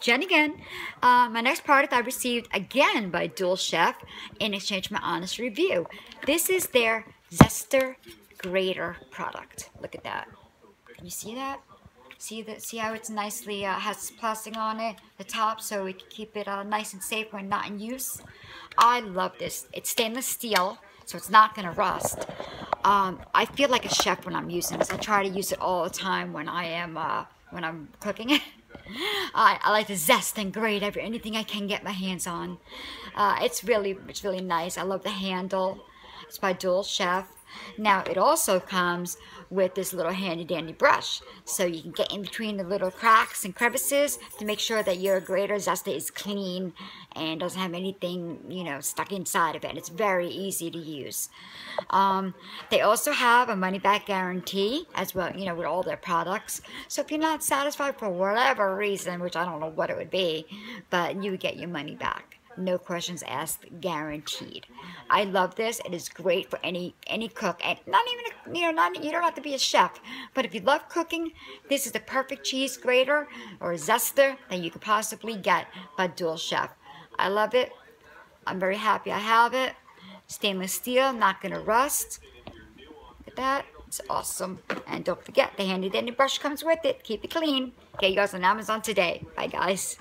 Jen again. Uh, my next product I received again by Dual Chef in exchange for my honest review. This is their Zester Grater product. Look at that. Can you see that? See that? See how it's nicely uh, has plastic on it, the top, so we can keep it uh, nice and safe when not in use. I love this. It's stainless steel, so it's not gonna rust. Um, I feel like a chef when I'm using this. I try to use it all the time when I am uh, when I'm cooking it. I, I, like to zest and grate every anything I can get my hands on. Uh, it's really it's really nice. I love the handle. It's by Dual Chef. Now it also comes with this little handy dandy brush. So you can get in between the little cracks and crevices to make sure that your grater zester is clean and doesn't have anything, you know, stuck inside of it. It's very easy to use. Um, they also have a money back guarantee as well, you know, with all their products. So if you're not satisfied for whatever reason, which I don't know what it would be, but you would get your money back no questions asked, guaranteed. I love this. It is great for any any cook, and not even you know not you don't have to be a chef, but if you love cooking, this is the perfect cheese grater or zester that you could possibly get by Dual Chef. I love it. I'm very happy I have it. Stainless steel, not gonna rust. Look at that. It's awesome. And don't forget, the handy dandy brush comes with it. Keep it clean. You guys on Amazon today. Bye, guys.